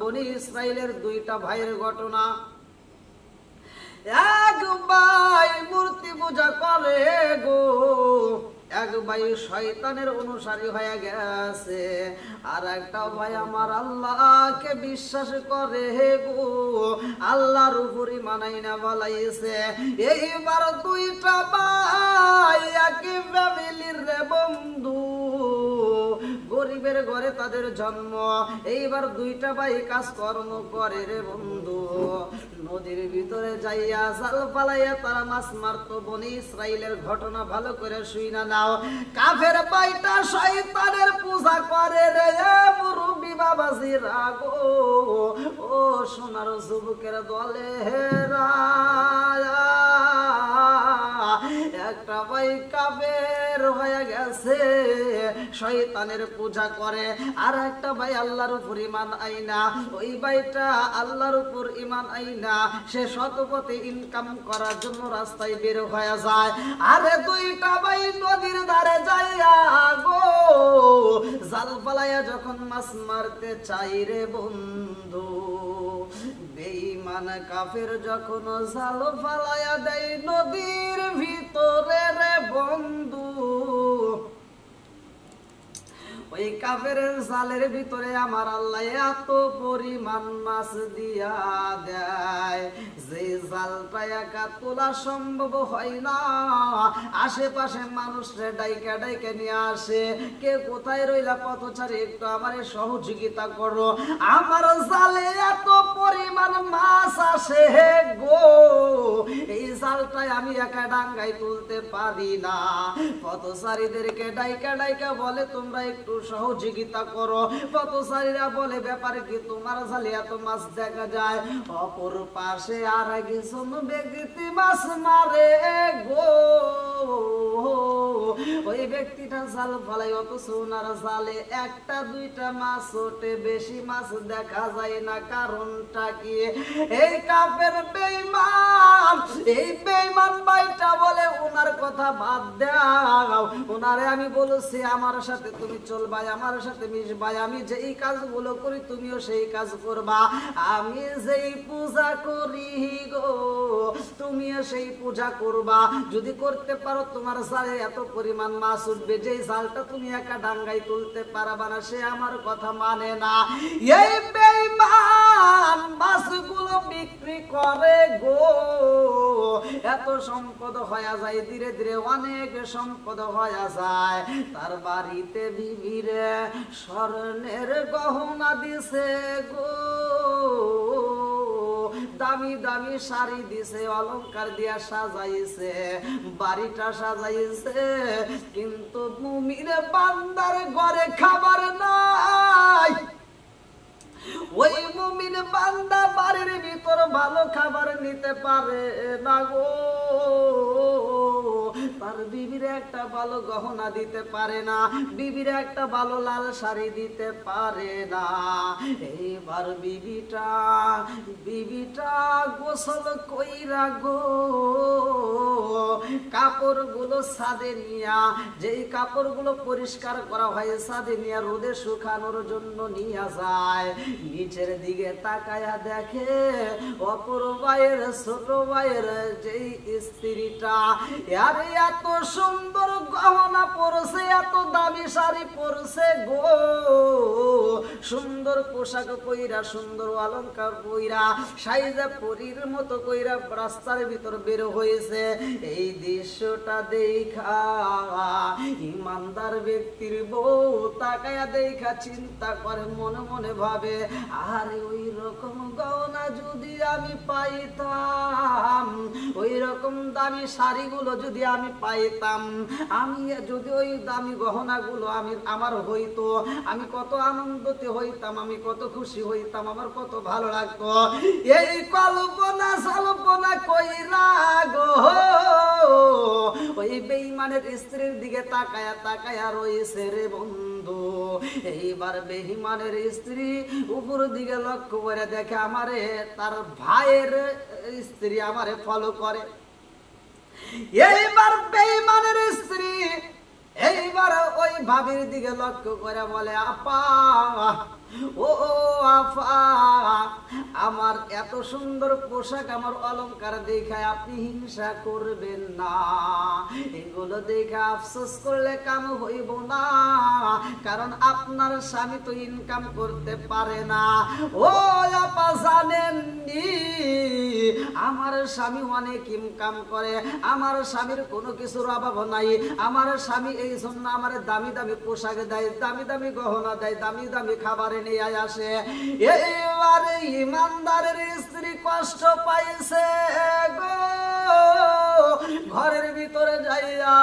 বনি ইসরায়েলের দুইটা ভাইয়ের ঘটনা। এক ভাই মূর্তি পূজা করে গো, এক ভাই শয়তানের অনুসারী হয়ে গেছে, আর একটা ভাই আমার আল্লাহকে বিশ্বাস করে হে গো, আল্লাহর উপরই মানাই না বলাইছে। এইবার দুইটা ভাই একই ফ্যামিলির রে বন্ধু গরিবের ঘরে তাদের জন্ম। এইবার দুইটা ভাই কাজকর্ম করে রে বন্ধু। নদীর ভিতরে যাইয়া জাল পালাইয়া তারা মাছ মারতো। বনি ইসরায়েলের ঘটনা ভালো করে শুই না নাও। কাফের বাইটা শয়তানের পূজা করে রে মুরব্বী বাবাজি রাগো ও সোনার যুবকের দলে হেরা একটা ভাই কাবের হয়ে গেছে। শয়তানের পূজা করে। আর একটা ভাই আল্লাহর উপর ইমান আইনা ওই ভাইটা আল্লাহর উপর ইমান আইনা সে শতপথে ইনকাম করার জন্য রাস্তায় বের হয়ে যায়। আরে দুইটা ভাই নদীর ধারে যাইয়া গো। জাল পালাইয়া যখন মাছ মারতে চাই রে বন্ধু বেঈমান কাফের যখন জাল ফালায়া দেয় নদীর ভিতরে রে বন্ধু। ওই কাফের জালের ভিতরে আমার আল্লাহ এত পরিমাণ মাছ দিয়া দেয়। যে জালটা একা তোলা সম্ভব হয় না। আশেপাশে মানুষরে ডাইকা ডাইকে নিয়ে আসে। কে কোথায় রইলা পথচারী, একটু আমার সহযোগিতা করো। আমার জালে এত পরিমাণ মাছ আসে গো। এই জালটাই আমি একা ডাঙ্গায় তুলতে পারি না। পথচারীদেরকে ডাইকা ডাইকা বলে, তোমরা একটু সহযোগিতা করো। পথচারীরা বলে, ব্যাপার কি তোমার জালে এত মাছ দেখা যায়? অপর পাশে আর একজন ব্যক্তি মাছ মারে। গো! ওই ব্যক্তিটা জাল ফলাই অত সোনার জালে একটা, দুইটা মাছ ওঠে। বেশি মাছ দেখা যায় না। কারণটা কি? এই কাপের বেইমান এই বেইমান ভাইটা বলে, ওনার কথা বাদ দাও। ওনারে আমি বলেছি, আমার সাথে তুমি চলবা আমার সাথে মিশবা আমি যেই কাজগুলো করি, তুমিও সেই কাজ করবা। আমি যেই পূজা করি গো, তুমিও সেই পূজা করবা। যদি করতে পারো, তোমার জালে এত পরিমাণ মাছ উঠবে, যেই সালটা তুমি একা ডাঙ্গাই তুলতে পারবা না, সে আমার কথা মানে না। এই বেঈমান মাছগুলো বিক্রি করে গো। এত সম্পদ হয়ে যায়, ধীরে ধীরে অনেক সম্পদ হয়ে যায়। তার বাড়িতে বিবিরে স্বর্ণের গহনা দিছে গো। দামি দামি শাড়ি দিছে, অলংকার দিয়া সাজাইছে, বাড়িটা সাজাইছে। কিন্তু মুমিরে বান্দার ঘরে খাবার নাই। ওই মুমিন বান্দা বাড়ির ভিতর ভালো খাবার নিতে পারে না গো। তার বিবির একটা ভালো গহনা দিতে পারে না, বিবির একটা ভালো লাল শাড়ি দিতে পারে না। এইবার বিবিটা বিবিটা গোসল কইরা গো, কাপড়গুলো সাদে নিয়া, যেই কাপড়গুলো পরিষ্কার করা হয় সাদে নিয়া রোদে শুকানোর জন্য নিয়ে যায়। নিচের দিকে তাকায়া দেখে অপর ভাইয়ের, ছোট ভাইয়ের যেই স্ত্রীটা, আরে এত সুন্দর গহনা পরছে, এত দামি শাড়ি পরছে গো। সুন্দর পোশাক পইরা, সুন্দর অলংকার পইরা, সাইজা পরীর মতো কইরা রাস্তার ভিতর বের হয়েছে এই দৃশ্যটা দেখা, ইমানদার ব্যক্তির বউ তাকায়া দেখা চিন্তা করে, মনে মনে ভাবে, আরে ওই রকম গহনা যদি আমি পাইতাম ওই রকম দামি শাড়িগুলো যদি আমি পাইতাম। আমি যদি ওই দামি গহনাগুলো আমি, আমার হইতো, আমি কত আনন্দতে হইতাম, আমি কত খুশি হইতাম, আমার কত ভালো লাগতো। এই কল্পনা সল্পনা কইরা গো, ওই বেইমানের স্ত্রীর দিকে তাকায়া তাকায়া রয়েছে রে বন্ধু। এইবার বেহিমানের স্ত্রী উপর দিকে লক্ষ্য করে দেখে আমারে, তার ভাইয়ের স্ত্রী আমারে ফলো করে। এইবার বেইমানের স্ত্রী এইবার ওই ভাবির দিকে লক্ষ্য করে বলে আপা আমার এত সুন্দর পোশাক, আমার অলংকার দেখায় আপনি হিংসা করবেন না। এগুলো দেখে আফসোস করলে কাম হইব না, কারণ আপনার স্বামী তো ইনকাম করতে পারে না। ও, আপা জানেননি, আমার স্বামী অনেক ইনকাম করে, আমার স্বামীর কোনো কিছুর অভাব নাই, আমার স্বামী এই জন্য আমার দামি দামি পোশাক দেয়, দামি দামি গহনা দেয়, দামি দামি খাবারে নিয়ে আসে। এইবারে ইমানদারের স্ত্রী কষ্ট পাইছে গো। ঘরের ভিতরে যাইয়া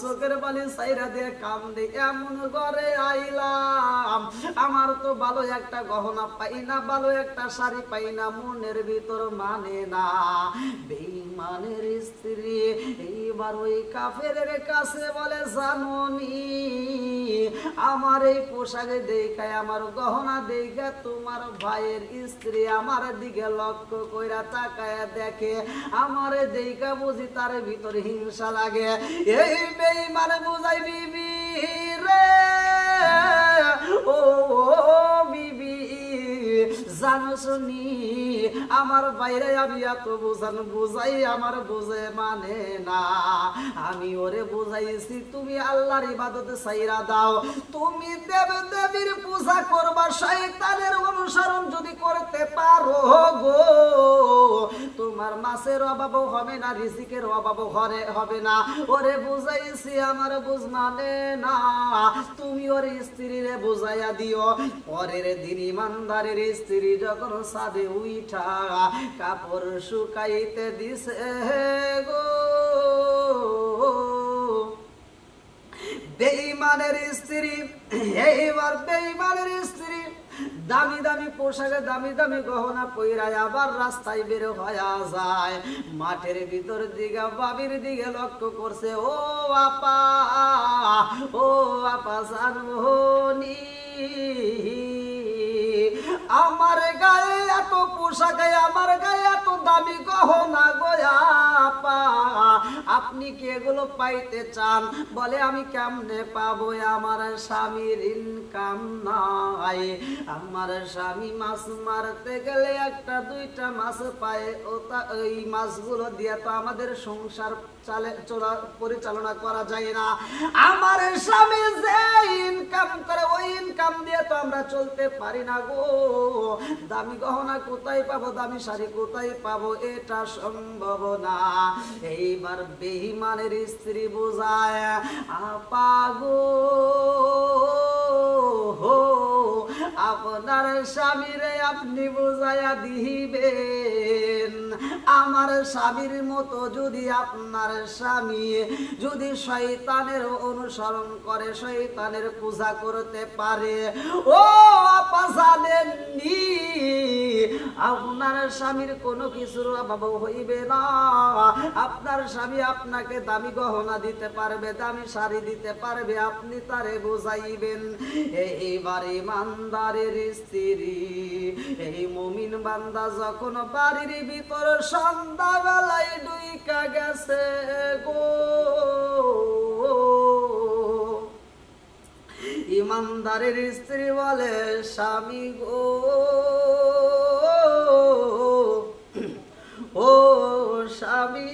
চোখের বালি সাইরা দিয়ে কাম দিয়ে এমন ঘরে আইলাম। আমার তো ভালো একটা গহনা পাই না, ভালো একটা শাড়ি পাই না, মনের ভিতর মানে না। বেইমানের স্ত্রী এইবার ওই কাফের কাছে বলে জাননি আমার এই পোশাকে দেখায় আমার গহনা দেখা তোমার ভাইয়ের স্ত্রী আমার দিকে লক্ষ্য কইরা তাকায় দেখে আমার দেখা বুঝি তার ভিতরে হিংসা লাগে। এই বেইমান বুঝাই বিবি রে ও, বিবি জানো শুনি আমার বাইরে আমি এত বুঝান, বুঝাই আমার বুঝে মানে না। আমি ওরে বুঝাইছি, তুমি আল্লাহর ইবাদতে সাইরা দাও। তুমি দেব দেবীর পূজা করবা, শয়তানের অনুসরণ যদি করতে তোমার মাছের অভাবও হবে না, রিজিকের অভাবও হরে হবে না। ওরে বুঝাইছি আমার বুঝ মানে না, তুমি ওর স্ত্রীরে বুঝাইয়া দিও। পরের দিন ইমানদারের স্ত্রী যখন সাদে উইঠা, কাপড় শুকাইতে দিছে গো। বেঈমানের স্ত্রী, এইবার বেঈমানের স্ত্রী দামি দামি পোশাকে দামি দামি গহনা পইরায় আবার রাস্তায় বের হয়ে যায়। মাঠের ভিতর দিকে, বাবির দিকে লক্ষ্য করছে, ও আপা ও আপা জানবনি আমার গায়ে এত পোশাকে, আমার গায়ে এত দামি গহনা গয়াপা আপনি কি এগুলো পাইতে চান? বলে, আমি কেমনে পাবো? আমার স্বামীর ইনকাম নাই। আমার স্বামী মাছ মারতে গেলে একটা, দুইটা মাছ পায়। ও তা ওই মাছগুলো দিয়ে তো আমাদের সংসার চালে, চলা, পরিচালনা করা যায় না। আমার স্বামী যে ইনকাম করে, ওই ইনকাম দিয়ে তো আমরা চলতে পারি না গো। দামি গহনা কোথায় পাবো, দামি শাড়ি কোথায় পাবো, এটা সম্ভব না। এইবার বেহিমানের স্ত্রী বোঝায় আপাগো হো, আপনার স্বামীরে আপনি বোঝায়া দিবেন। আমার স্বামীর মতো যদি আপনার স্বামী যদি শয়তানের অনুসরণ করে, শয়তানের পূজা করতে পারে, ও আপা আপনার স্বামীর কোনো কিছুর অভাব হইবে না। আপনার স্বামী আপনাকে দামি গহনা দিতে পারবে, দামি শাড়ি দিতে পারবে, আপনি তারে বোঝাইবেন এইবার ইমানদারের স্ত্রী, এই মুমিন বান্দা যখন বাড়ির ভিতর সন্ধ্যাবেলায় ডুইকা গেছে গো। ইমানদারের স্ত্রী বলে, স্বামী গো। ও স্বামী,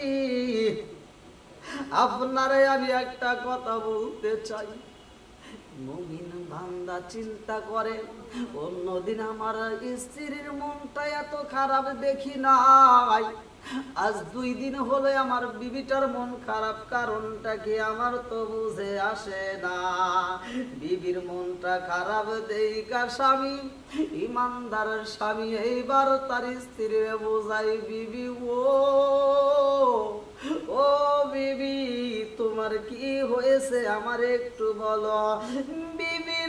আপনারে আমি একটা কথা বলতে চাই। মুমিন বান্দা চিন্তা করে, অন্যদিন আমার স্ত্রীর মনটা এত খারাপ দেখি নাই। আজ দুই দিন হলে আমার বিবিটার মন খারাপ, কারণটা কি আমার তো বুঝে আসে না। বিবির মনটা খারাপ দেইকা স্বামী, ইমানদার স্বামী, এইবার তার স্ত্রীর বোঝাই বিবি, ও ও বিবি তোমার কি হয়েছে আমার একটু বলো? বিবি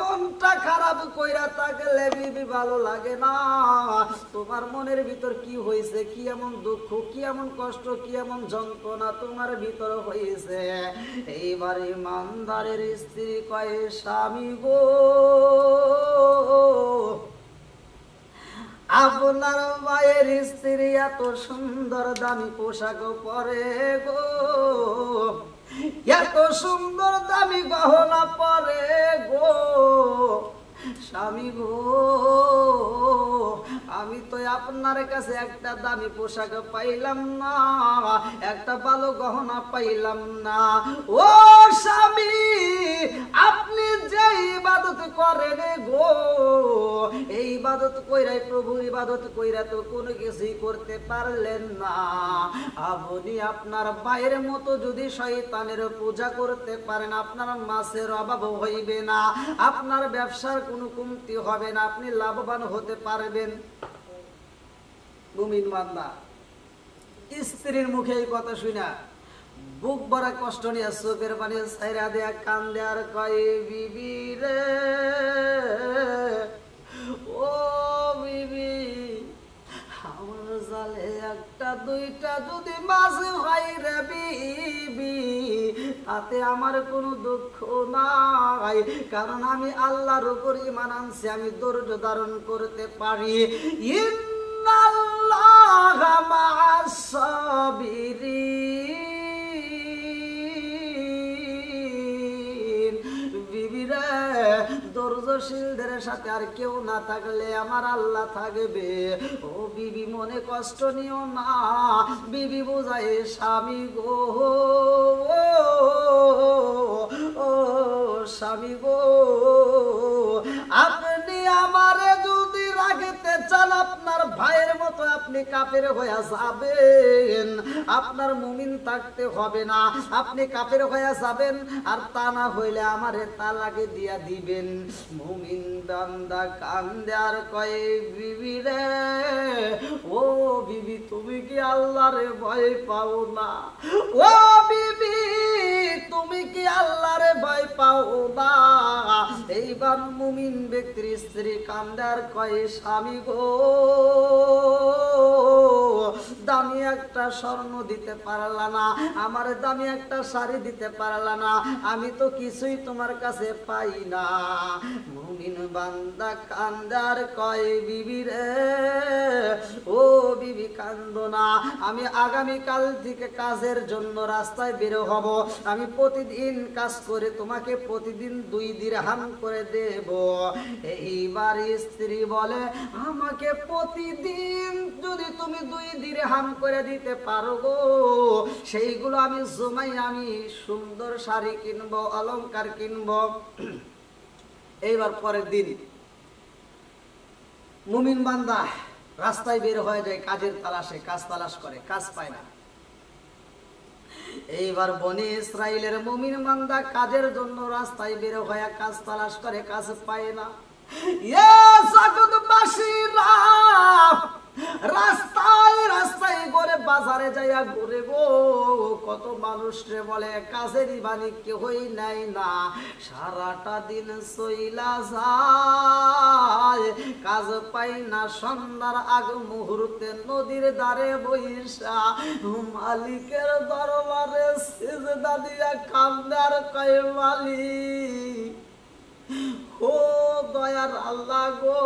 মনটা খারাপ কইরা থাকলে বিবি ভালো লাগে না। তোমার মনের ভিতর কি হয়েছে? কি এমন দুঃখ, কি এমন কষ্ট, কি এমন যন্ত্রণা তোমার ভিতর হয়েছে? এইবার ইমানদারের স্ত্রী কয়ে, স্বামী গো। আপনার মায়ের স্ত্রী এত সুন্দর দামি পোশাক পরে গো। এত সুন্দর দামি গহনা পরে গো। স্বামী গো, আমি তো আপনার কাছে একটা দামি পোশাক পাইলাম না, একটা ভালো গহনা পাইলাম না। ও স্বামী, আপনি যে ইবাদত করেন গো ইবাদত কইরাই প্রভুর ইবাদত কইরা তো কোনো কিছুই করতে পারলেন না। আপনি আপনার বাইরের মতো যদি শয়তানের পূজা করতে পারেন, আপনার মাছের অভাব হইবে না। আপনার ব্যবসার কোনো কমতি হবে না, আপনি লাভবান হতে পারবেন। মুমিন বান্দা, স্ত্রীর মুখে এই কথা শুনা বুক ভরা কষ্ট নিয়ে, চোখের পানি সাইরা দেয়া কান দেয়ার কয়ে, বিবি রে ও বিবি আমার জালে একটা দুইটা যদি মাছ হয় রে বিবি, তাতে আমার কোনো দুঃখ নাই। কারণ আমি আল্লাহর উপর ইমান আনছি, আমি ধৈর্য ধারণ করতে পারি। ইন্নাল্লাহা মা'আস ধৈর্যশীলদের সাথে আর কেউ না থাকলে আমার আল্লাহ থাকবে। ও বিবি, মনে কষ্ট নিও না। বিবি বোঝায়, স্বামী গো ও, স্বামী গো, আপনি আমারে আপনার ভাইয়ের মতো আপনি কাপের হয়ে যাবেন। আপনার মুমিন থাকতে হবে না। আপনি কাপের হয়ে যাবেন আর তা না হইলে আমারে তালাকে দিয়া দিবেন। মুমিন বান্দা কান্দে আর কয়ে, বিবি রে, ও বিবি, তুমি কি আল্লাহরে ভয় পাও না? ও বিবি, তুমি কি আল্লাহরে ভয় পাও না? এইবার মুমিন ব্যক্তির স্ত্রী কান্দার কয়ে, স্বামী গো দামি একটা স্বর্ণ দিতে পারলা না, আমার দামি একটা শাড়ি দিতে পারলা না, আমি তো কিছুই তোমার কাছে পাই না। মুমিন বান্দা কান্দার কয় বিবি রে? ও বিবি কান্দ না আমি আগামী কাল থেকে কাজের জন্য রাস্তায় বের হব। আমি প্রতিদিন কাজ করে তোমাকে প্রতিদিন দুই দিরহাম করে দেব। এইবার স্ত্রী বলে, আমাকে প্রতিদিন যদি তুমি দুই দিরহাম করে দিতে পারো গো, সেইগুলো আমি জমাই আমি সুন্দর শাড়ি কিনবো, অলংকার কিনবো। এইবার পরের দিন মুমিন বান্দা রাস্তায় বের হয়ে যায়, কাজের তালাশে, কাজ তালাশ করে, কাজ পায় না। এইবার বনি ইসরায়েলের মুমিন বান্দা কাজের জন্য রাস্তায় বের হয়ে কাজ তালাশ করে, কাজ পায় না। রাস্তায় রাস্তায় করে বাজারে যাইয়া ঘুরে গো। কত মানুষ রে বলে, কাজেরই বাণী কেহই নাই না। সারাটা দিন সইলা যায়। কাজ পাই না সন্ধ্যার আগ মুহূর্তে নদীর দ্বারে বৈশা। মালিকের দরবারে সিজদা দিয়া কান্দার কয় মালিক, ও দয়ার আল্লাহ গো।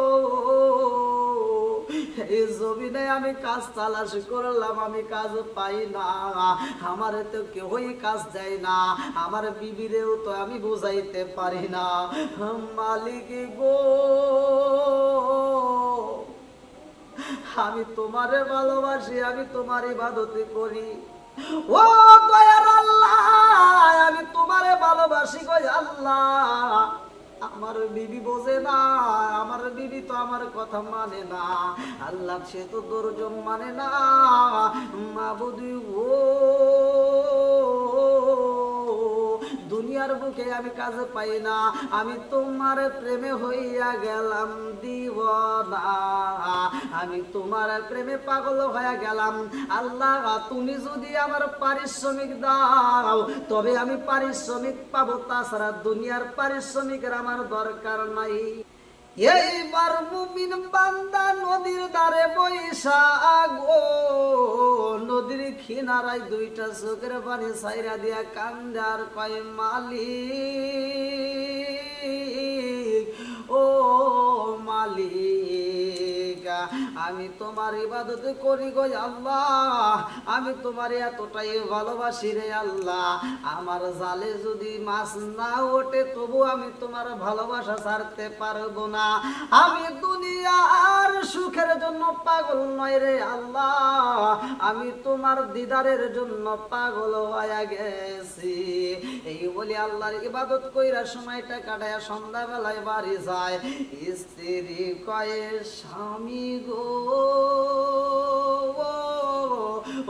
এই জমিনে আমি কাজ তালাশ করলাম, আমি কাজ পাই না। আমার তো কেউই কাজ দেয় না, আমার বিবিরেও তো আমি বুঝাইতে পারি না। মালিক গো, আমি তোমারে ভালোবাসি, আমি তোমার ইবাদতি করি। ও দয়ার আল্লাহ, আমি তোমারে ভালোবাসি গো আল্লাহ। আমার বিবি বোঝে না, আমার বিবি তো আমার কথা মানে না। আল্লাহ সে তো দর্জন মানে না মা বুধি ও। দুনিয়ার বুকে আমি কাজ পাই না। আমি তোমার প্রেমে হইয়া গেলাম দিওয়ানা। আমি তোমার প্রেমে পাগল হইয়া গেলাম। আল্লাহ, তুমি যদি আমার পারিশ্রমিক দাও, তবে আমি পারিশ্রমিক পাবো। তাছাড়া দুনিয়ার পারিশ্রমিকের আমার দরকার নাই। এইবার মুমিন বান্দা নদীর দ্বারে বৈশা গো। নদীর কিনারায় দুইটা চোখের পানি সাইরা দিয়া কান্দার কয় মালি ও মালিক আমি তোমার ইবাদত করি গো আল্লাহ। আমি তোমার এতটাই ভালোবাসি রে আল্লাহ। আমার জালে যদি মাছ না ওঠে, তবু আমি তোমার ভালোবাসা ছাড়তে পারব না। আমি দুনিয়ার সুখের জন্য পাগল নয় রে আল্লাহ। আমি তোমার দিদারের জন্য পাগল হয়ে গেছি। এই বলি আল্লাহর ইবাদত কইরা সময়টা কাটায় সন্ধ্যাবেলায় বাড়ি যায়। স্ত্রী কয়ে, স্বামী গো,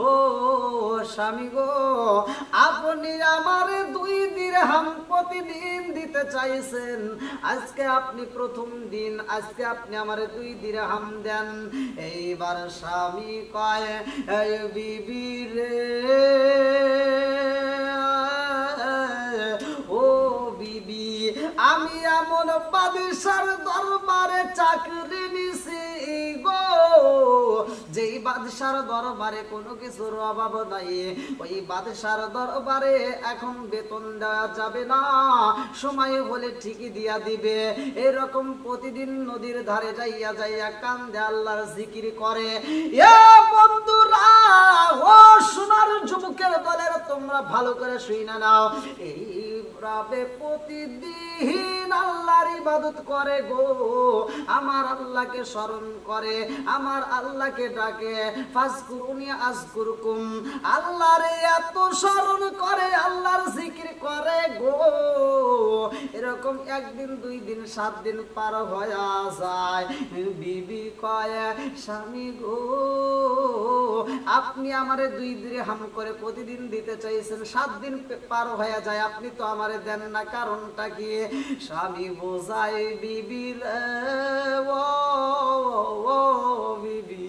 ও স্বামী গো, আপনি আমার দুই দিরহাম প্রতিদিন দিতে চাইছেন। আজকে আপনি প্রথম দিন, আজকে আপনি আমার দুই দিরহাম দেন। এইবার স্বামী কয় বিবি রে ও বিবি, আমি এমন বাদিশার দরবারে চাকরি নিছি গো। যেই বাদশার দরবারে কোনো কিছুর অভাব নাই, ওই বাদশার দরবারে এখন বেতন দেওয়া যাবে না। সময় হলে ঠিকই দিয়া দিবে। এরকম প্রতিদিন নদীর ধারে যাইয়া যাইয়া কান্দে আল্লাহর জিকির করে। এ বন্ধুরা, ও সোনার যুবকের দলের, তোমরা ভালো করে শুই না নাও। এই রাবে প্রতিদিন আল্লাহর ইবাদত করে গো। আমার আল্লাহকে স্মরণ করে, আমার আল্লাহকে ডাকে। ফাজকুরুনি আজকুরকুম। আল্লাহর এত স্মরণ করে, আল্লাহর জিকির করে গো। এরকম একদিন, দুই দিন, সাত দিন পার হয়ে যায়। বিবি কয়, স্বামী গো, আপনি আমারে দুই দিনে হাম করে প্রতিদিন দিতে চাইছেন। সাত দিন পার হয়ে যায়। আপনি তো আমারে দেন না কারণটা কি? স্বামী বোঝাই বিবি ও বিবি।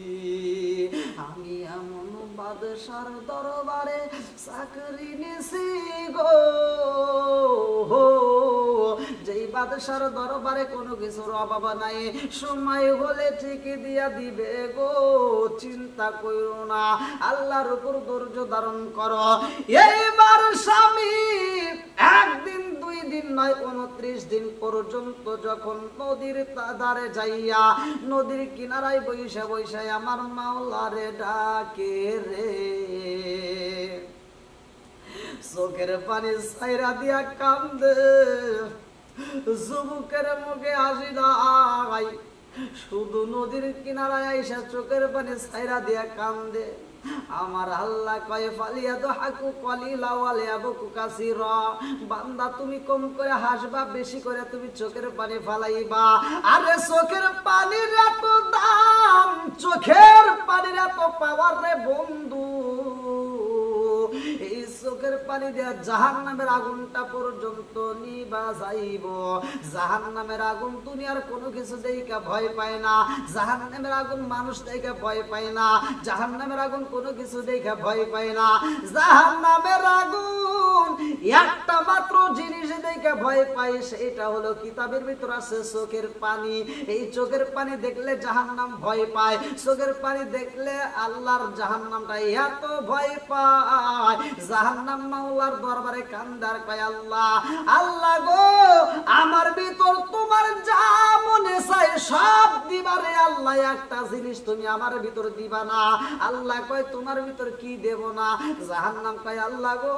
আমি এমন বাদশার দরবারে চাকরি নিছি গো। বাদশার দরবারে কোনো কিছুর অভাব নাই, সময় হলে ঠিকই দিয়া দিবে গো। চিন্তা করো না, আল্লাহর উপর ধৈর্য ধারণ করো। এইবার স্বামী নয়, উনত্রিশ দিন পর্যন্ত যখন নদীর ধারে যাইয়া নদীর কিনারায় বৈশা বৈশায় আমার মাওলারে ডাকে রে। চোখের পানি সাইরা দিয়া কান্দে, যুবকের মুখে হাসি নাই শুধু নদীর কিনারায় আইসা চোখের পানি সাইরা দিয়া কান্দে। আমার আল্লাহ কয়ে ফালিয়া তো হাকু কলিলা ওয়ালিয়া বুকু কাসির। বান্দা তুমি কম করে হাসবা, বেশি করে তুমি চোখের পানি ফালাইবা। আরে চোখের পানির এত দাম, চোখের পানির এত পাওয়ার রে বন্ধু। চোখের পানি দেয়া জাহান নামের আগুনটা পর্যন্ত নিবা যাইব। জাহান নামের আগুন দুনিয়ার কোনো কিছু দেখা ভয় পায় না। জাহান নামের আগুন মানুষ দেখে ভয় পায় না। জাহান নামের আগুন কোনো কিছু দেখে ভয় পায় না। জাহান নামের আগুন একটা মাত্র জিনিস দেখে ভয় পায়, সেটা হলো কিতাবের ভিতর আছে চোখের পানি। এই চোখের পানি দেখলে জাহান নাম ভয় পায়। চোখের পানি দেখলে আল্লাহর জাহান নামটা এত ভয় পায়। জাহান নাম মাওলার দরবারে কান্দার কয় আল্লাহ আল্লাহ গো, আমার ভিতর তোমার যা মনে চাই সব দিবারে আল্লাহ, একটা জিনিস তুমি আমার ভিতর দিবা না। আল্লাহ কয়, তোমার ভিতর কি দেব না? জাহান নাম কয় আল্লাহ গো,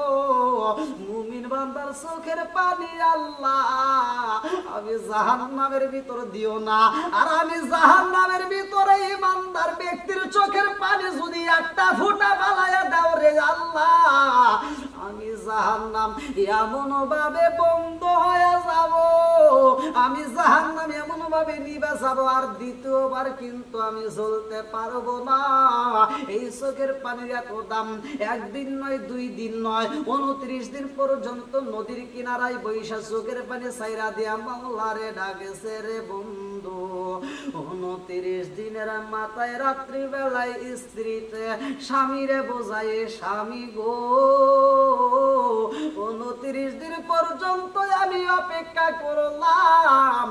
মুমিন বান্দার চোখের পানি আল্লাহ, আমি জাহান নামের ভিতর দিও না। আর আমি জাহান নামের ভিতরে ইমানদার ব্যক্তির চোখের পানি যদি একটা ফুটা পালায়া দাও রে আল্লাহ জাহান নাম এমন ভাবে বন্ধ হয়ে যাব। আমি জাহান নাম এমন ভাবে নিবে যাব, আর দ্বিতীয়বার কিন্তু আমি চলতে পারব না। এই চোখের পানির এত দাম, একদিন নয়, দুই দিন নয়, উনত্রিশ দিন পর্যন্ত নদীর কিনারায় বৈশা চোখের পানি সাইরা দিয়া মাওলারে ডাকেছে রে বন্ধু। উনত্রিশ দিনের মাথায় রাত্রি বেলায় স্ত্রীতে স্বামীরে বোঝায়, স্বামী গো উনত্রিশ দিন পর্যন্ত আমি অপেক্ষা করলাম।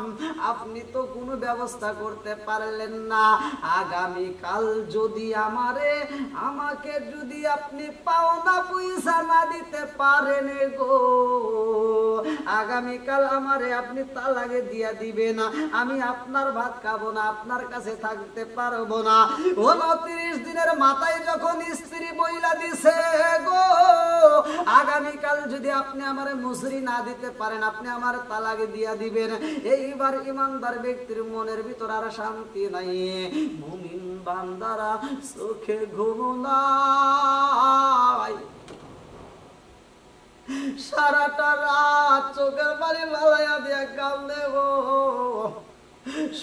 আপনি তো কোনো ব্যবস্থা করতে পারলেন না। আগামী কাল যদি আমারে, আমাকে যদি আপনি পাওনা পয়সা না দিতে পারেন গো, আগামীকাল আমারে আপনি তালাকে দিয়া দিবে না। আমি আপনার ভাত খাব না, আপনার কাছে থাকতে পারব না। উনত্রিশ দিনের মাথায় যখন স্ত্রী বইলা দিছে, গো, আগামীকাল যদি আপনি আমার মুসরি না দিতে পারেন, আপনি আমার তালাকে দিয়া দিবেন। এইবার ইমানদার ব্যক্তির মনের ভিতর আর শান্তি নাই। মুমিন বান্দারা চোখে ঘুম নাই। সারাটা রাত চোখের বাড়ি বেলায়া দিয়া কান্দে গো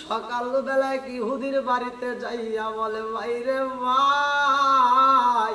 সকাল বেলায় কি হুদির বাড়িতে যাইয়া বলে বাইরে ভাই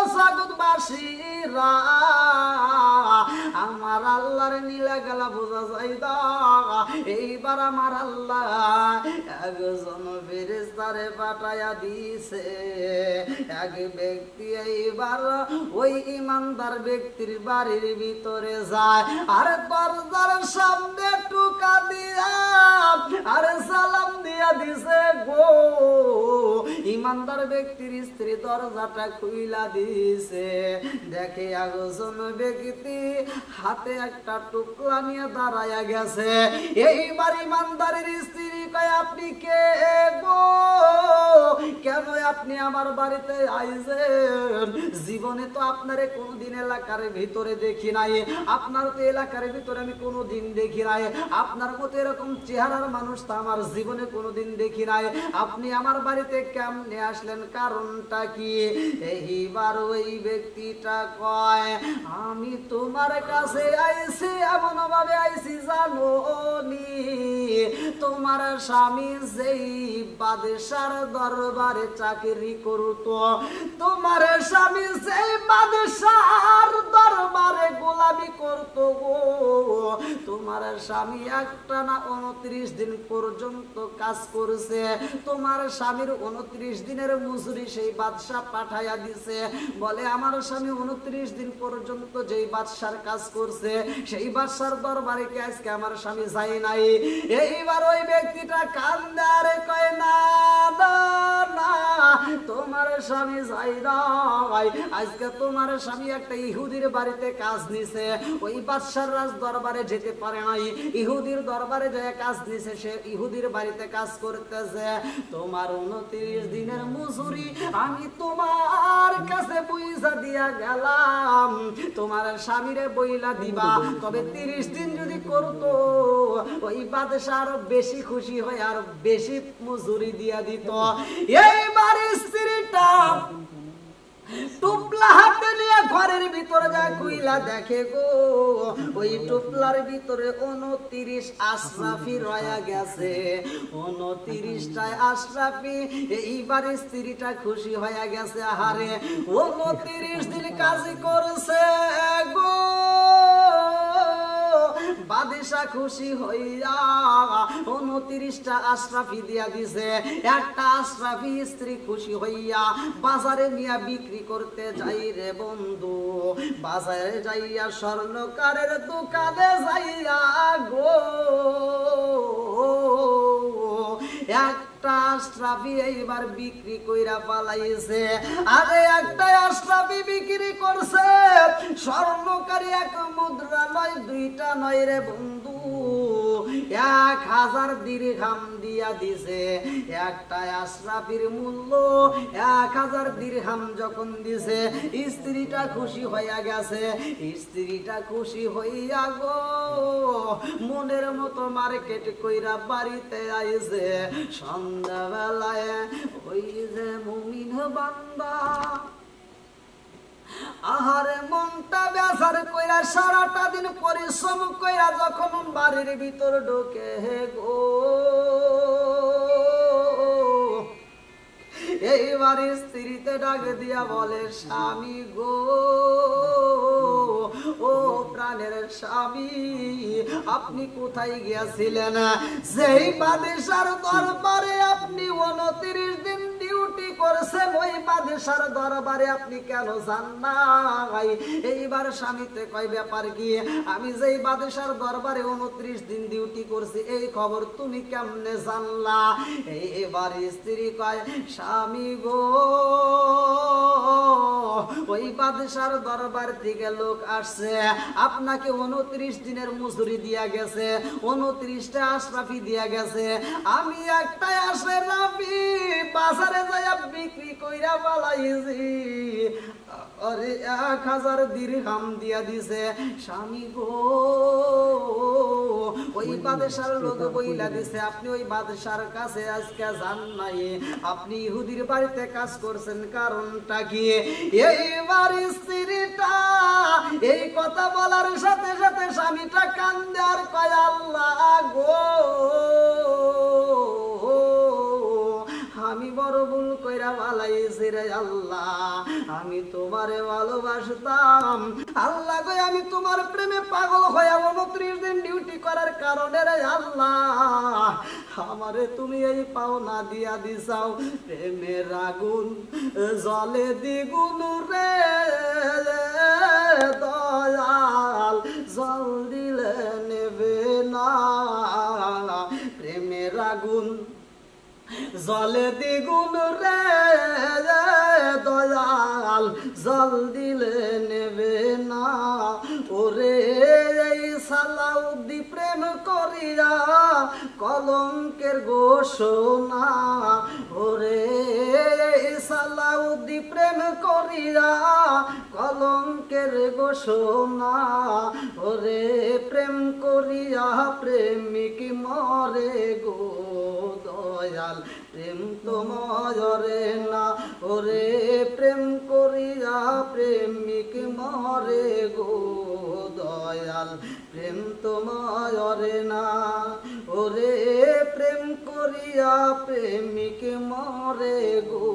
ও সাগুদবাসীরা আমার আল্লাহর নীলা খেলা বোঝা না। এইবার আমার আল্লাহ একজন ফেরেস্তারে পাঠাইয়া দিছে এক ব্যক্তি এইবার ওই ইমানদার ব্যক্তির বাড়ির ভিতরে যায়। আর দরজার সামনে টুকা দিয়া, আরে সালাম দিয়া দিছে, গো, ইমানদার ব্যক্তির স্ত্রী দরজাটা খুইলা দিছে দেখে একজন ব্যক্তি হাতে একটা টুকলা নিয়ে দাঁড়ায়া গেছে। এইবার ইমানদারের স্ত্রী কয়, আপনি কে গো? কেন আপনি আমার বাড়িতে আইছেন? জীবনে তো আপনারে কোনোদিন এলাকার ভিতরে দেখি নাই। আপনার তো এলাকার ভিতরে আমি কোনোদিন দেখি নাই। আপনার মতো এরকম চেহারার মানুষ তো আমার জীবনে কোনোদিন দেখি নাই। আপনি আমার বাড়িতে কেমনে আসলেন? কারণটা কি? এইবার ওই ব্যক্তিটা কয়, আমি তোমার কাছে আইছি এমন ভাবে আইছি জানো নি? তোমার স্বামী যেই বাদশার দরবারে চাকরি করত, তোমার স্বামী যেই বাদশার দরবারে গোলামি করত গো। তোমার স্বামী একটা না উনত্রিশ দিন পর্যন্ত কাজ করছে, তোমার স্বামীর উনত্রিশ দিনের মজুরি সেই বাদশাহ পাঠাইয়া দিছে। বলে, আমার স্বামী উনত্রিশ দিন পর্যন্ত যেই বাদশার কাজ করছে, সেই বাদশার দরবারে কি আজকে আমার স্বামী যায় নাই? এইবার ওই ব্যক্তিটা কান্দারে কয়, না তোমার স্বামী যাই নাই। আজকে তোমার স্বামী একটা ইহুদির বাড়িতে কাজ নিছে। ওই বাদশার রাজ দরবারে যেতে পারে নাই। ইহুদির দরবারে যে কাজ নিছে, সে ইহুদির বাড়িতে কাজ করতেছে। তোমার উনত্রিশ দিনের মজুরি আমি তোমার কাছে পয়সা দিয়া গেলাম। তোমার স্বামীরে বইলা দিবা। তবে তিরিশ দিন যদি করতো, ওই বাদশা আরও বেশি খুশি হয় আর বেশি মজুরি দিয়া দিত। এইবার স্ত্রীটা টুপলা হাতে নিয়ে ঘরের ভিতরে যা খুইলা দেখে গো, ওই টুপলার ভিতরে উনত্রিশ আশরাফি রয়া গেছে। উনত্রিশটায় আশরাফি, এইবার স্ত্রীটা খুশি হয়ে গেছে। হারে উনত্রিশ দিন কাজ করছে গো। বাদিশা খুশি হইয়া উনত্রিশটা আশরাফি দিয়া দিছে। একটা আশরাফি স্ত্রী খুশি হইয়া বাজারে নিয়ে বিক্রি করতে যাই রে বন্ধু। বাজারে যাইয়া স্বর্ণকারের দোকানে যাইয়া গো। একটা আশরাফি এইবার বিক্রি কইরা পালাইছে। আরে একটা আশরাফি বিক্রি করছে। স্বর্ণকারী এক মুদ্রা নয়, দুইটা নয় রে বন্ধু। এক হাজার দীর্ঘাম দিয়া দিছে। একটা আশরাফির মূল্য এক হাজার দীর্ঘাম যখন দিছে, স্ত্রীটা খুশি হইয়া গেছে। স্ত্রীটা খুশি হইয়া গো, মনের মতো মার্কেট কইরা বাড়িতে আইছে। সন্ধ্যাবেলায় ওই যে মুমিন বান্দা আহারে মনটা বেজার কইরা সারাটা দিন পরিশ্রম কইরা যখন বাড়ির ভিতর ঢোকে, হে গো। এইবার স্ত্রীতে ডাক দিয়া বলে, স্বামী গো, ও প্রাণের স্বামী, আপনি কোথায় গিয়েছিলেন? সেই বাদেশার দরবারে আপনি উনত্রিশ দিন ডিউটি করছেন ওই বাদেশার দরবারে, আপনি কেন যান নাই? এইবার স্বামীতে কয় ব্যাপার কি? আমি যেই বাদেশার দরবারে উনত্রিশ দিন ডিউটি করছি, এই খবর তুমি কেমনে জানলা? এইবার স্ত্রী কয়, স্বামী গো, ওই বাদশার দরবার থেকে লোক আসছে, আপনাকে উনত্রিশ দিনের মজুরি দিয়া গেছে, উনত্রিশটা আশরাফি দিয়া গেছে, আমি একটাই আসে রাফি বাজারে বিক্রি কইরা পালাইছি। আরে এক হাজার দিরহাম দিয়া দিছে। স্বামী গো ওই বাদশার লোক বইলা দিছে। আপনি ওই বাদশার কাছে আজকে যান নাই। আপনি ইহুদির বাড়িতে কাজ করছেন কারণটা কি? এইবার স্ত্রীটা এই কথা বলার সাথে সাথে স্বামীটা কান্দে আর কয় আল্লাহ গো। আমি বড় ভুল কইরা ভালাইছি রে আল্লাহ। আমি তোমারে ভালোবাসতাম। আল্লাহ গো, আমি তোমার প্রেমে পাগল হয়ে উনত্রিশ দিন ডিউটি করার কারণে রে আল্লাহ। আমারে তুমি এই পাওনা দিয়া দিছাও। প্রেমের আগুন, জলে দ্বিগুণ রে দয়াল জলে দ্বিগুণ রে দয়াল জল দিলে নেবে না। ওরে সালাউদ্দি প্রেম করিয়া কলঙ্কের ঘোষণা। ওরে সালাউদ্দি প্রেম করিয়া কলঙ্কের ঘোষণা। ওরে প্রেম করিয়া প্রেমিক মরে গো দয়াল, প্রেম তো মজরে না। ওরে প্রেম করিয়া প্রেমিক মরে গো দয়াল প্রেম তো মজরে না। ওরে প্রেম করিয়া প্রেমিক মরে গো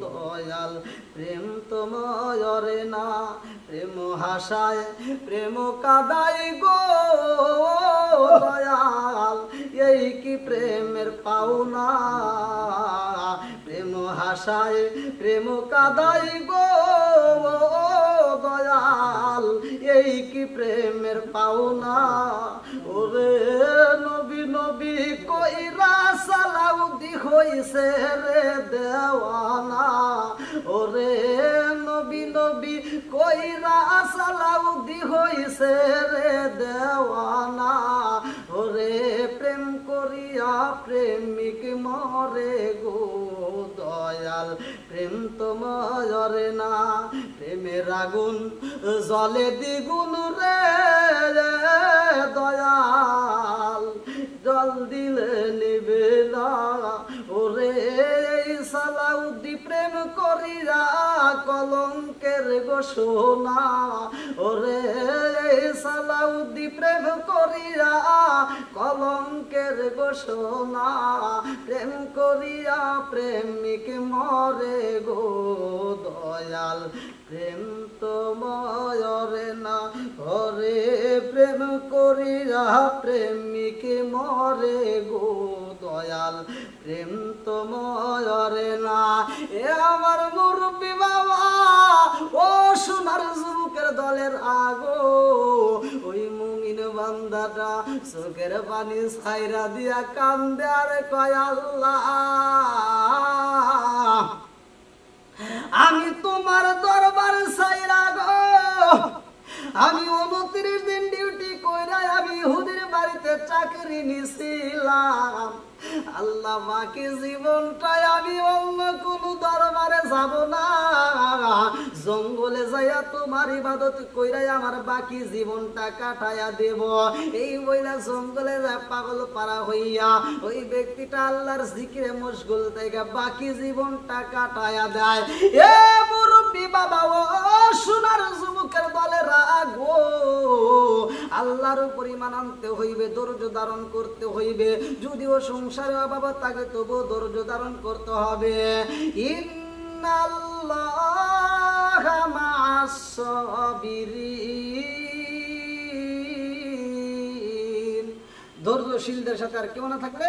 দয়াল। প্রেম তো মজরে না। প্রেম হাসায়, প্রেম কাদাই গো দয়াল। এই কি প্রেমের পাওনা? প্রেম হাসায়, প্রেম কাদাই গো দয়াল এই কি প্রেমের পাওনা? ওরে নবী নবী কইরা সালাউদি হইছে রে দেওয়ানা। ওরে নবী নবী কইরা সালাউদি হইছে রে দেওয়ানা। ওরে প্রেম করিয়া প্রেমিক মরে গো দয়াল। প্রেম তো মরে না, প্রেমের আগুন জলে দ্বিগুণ রে দয়াল। জল দিলে নিবে ওরে সালাউদ্দি প্রেম করিয়া কলঙ্কের এই সালাউদ্দি প্রেম করিয়া, কলঙ্কের ঘোষণা, প্রেম করিয়া প্রেমিক মরে গো দয়াল। প্রেম তো ময়রে না হরে প্রেম করিয়া প্রেমিক মরে গো দয়াল, প্রেম তো ময়রে না। এ আমার মুরব্বী বাবা, ও সোনার যুবকের দলের আগো। ওই মুমিন বান্দাটা চোখের পানি ছাইরা দিয়া কান্দে, আর কয় আমি তোমার দরবার সাইরা গো। আমি উনত্রিশ দিন ডিউটি কইরা আমি হুদির বাড়িতে চাকরি নিছিলাম। আল্লাহ বাকি জীবনটাই আমি অন্য কোন দরবারে যাব না। জঙ্গলে যাইয়া তোমার ইবাদত কইরাই আমার বাকি জীবনটা কাটাইয়া দেব। এই বইলা জঙ্গলে যা পাগল পারা হইয়া, ওই ব্যক্তিটা আল্লাহর জিকিরে মশগুল থেকে বাকি জীবনটা কাটাইয়া দেয়। এ মুরব্বী বাবা, ও সোনার যুবকের দলে রাগো আল্লাহর পরিমাণ আনতে হইবে, ধৈর্য ধারণ করতে হইবে। যদিও সংসারে অভাব তাকে তবু ধৈর্য ধারণ করতে হবে। ধৈর্যশীলদের সাথে আর কেউ না থাকলে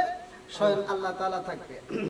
স্বয়ং আল্লাহ তালা থাকবে।